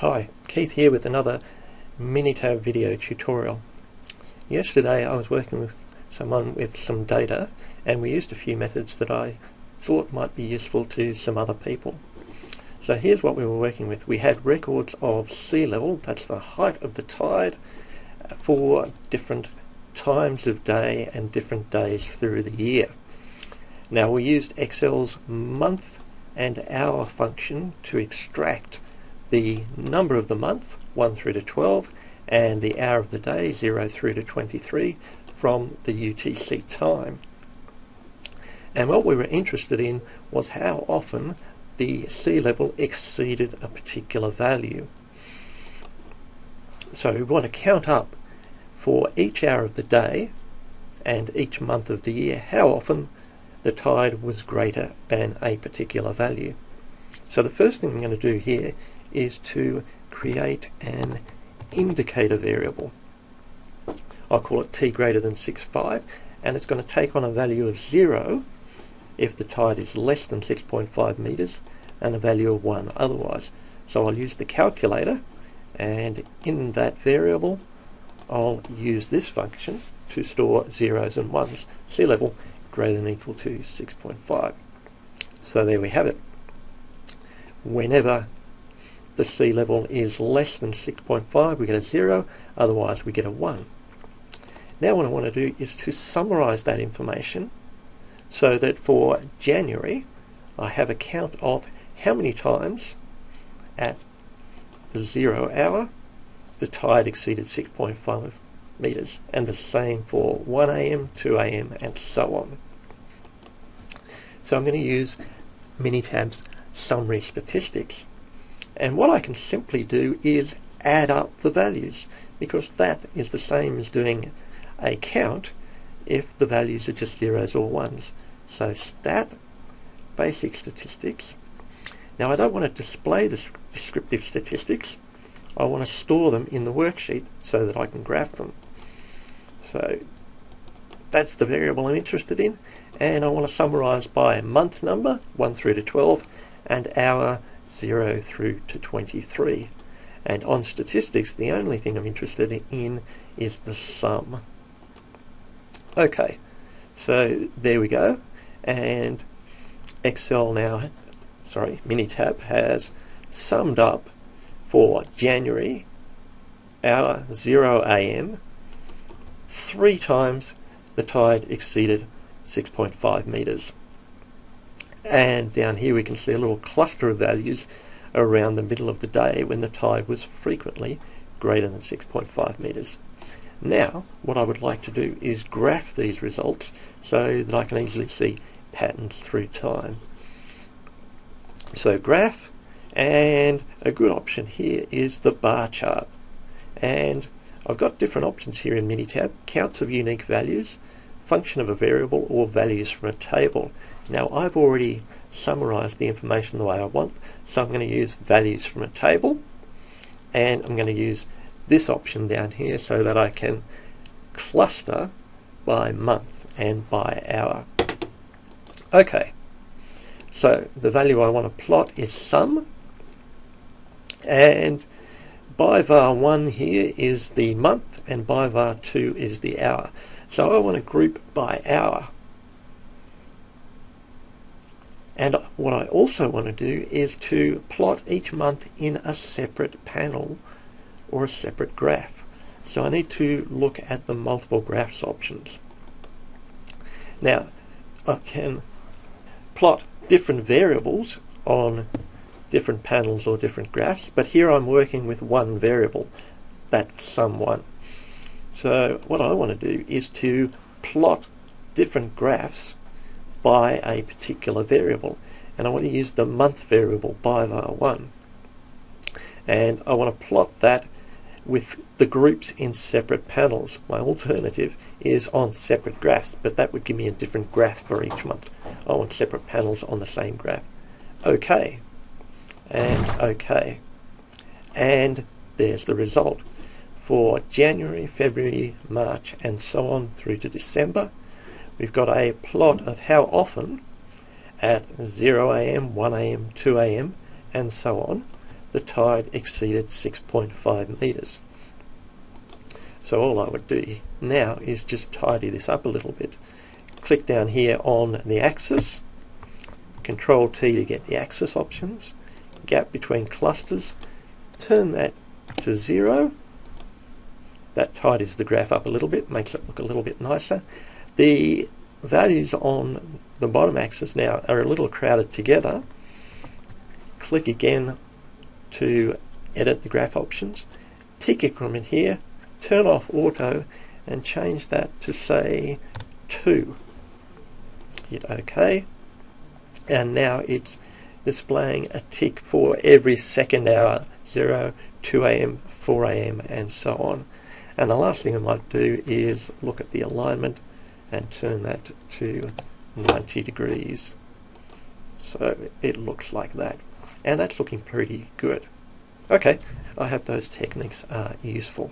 Hi, Keith here with another Minitab video tutorial. Yesterday I was working with someone with some data and we used a few methods that I thought might be useful to some other people. So here's what we were working with. We had records of sea level, that's the height of the tide, for different times of day and different days through the year. Now we used Excel's month and hour function to extract the number of the month, 1 through to 12, and the hour of the day, 0 through to 23, from the UTC time. And what we were interested in was how often the sea level exceeded a particular value. So we want to count up for each hour of the day and each month of the year how often the tide was greater than a particular value. So the first thing I'm going to do here is to create an indicator variable. I'll call it t greater than 6.5 and it's going to take on a value of 0 if the tide is less than 6.5 meters and a value of 1 otherwise. So I'll use the calculator and in that variable I'll use this function to store zeros and ones, sea level greater than equal to 6.5. So there we have it. Whenever the sea level is less than 6.5, we get a 0, otherwise we get a 1. Now what I want to do is to summarize that information so that for January I have a count of how many times at the 0 hour the tide exceeded 6.5 meters and the same for 1am, 2am and so on. So I'm going to use Minitab's summary statistics and what I can simply do is add up the values because that is the same as doing a count if the values are just zeros or ones. So stat basic statistics. Now I don't want to display the descriptive statistics. I want to store them in the worksheet so that I can graph them. So that's the variable I'm interested in and I want to summarize by month number 1 through to 12 and hour 0 through to 23. And on statistics, the only thing I'm interested in is the sum. Okay, so there we go. And Excel now, sorry, Minitab has summed up for January, hour 0 am, three times the tide exceeded 6.5 meters. And down here we can see a little cluster of values around the middle of the day when the tide was frequently greater than 6.5 metres. Now, what I would like to do is graph these results so that I can easily see patterns through time. So graph, and a good option here is the bar chart. And I've got different options here in Minitab, counts of unique values, function of a variable, or values from a table. Now I've already summarized the information the way I want, so I'm going to use values from a table, and I'm going to use this option down here so that I can cluster by month and by hour. Okay, so the value I want to plot is sum, and by var 1 here is the month, and by var 2 is the hour. So I want to group by hour. And what I also want to do is to plot each month in a separate panel or a separate graph. So I need to look at the multiple graphs options. Now, I can plot different variables on different panels or different graphs, but here I'm working with one variable, that sum one. So what I want to do is to plot different graphs by a particular variable. And I want to use the month variable by var1. And I want to plot that with the groups in separate panels. My alternative is on separate graphs, but that would give me a different graph for each month. I want separate panels on the same graph. OK. And OK. And there's the result. For January, February, March, and so on through to December, we've got a plot of how often at 0 a.m., 1 a.m., 2 a.m., and so on, the tide exceeded 6.5 metres. So all I would do now is just tidy this up a little bit. Click down here on the axis, Control T to get the axis options, gap between clusters, turn that to zero. That tidies the graph up a little bit, makes it look a little bit nicer. The values on the bottom axis now are a little crowded together. Click again to edit the graph options. Tick increment here, turn off auto and change that to say 2. Hit OK and now it's displaying a tick for every second hour 0, 2 a.m., 4 a.m. and so on. And the last thing I might do is look at the alignment and turn that to 90 degrees. So it looks like that. And that's looking pretty good. Okay, I hope those techniques are useful.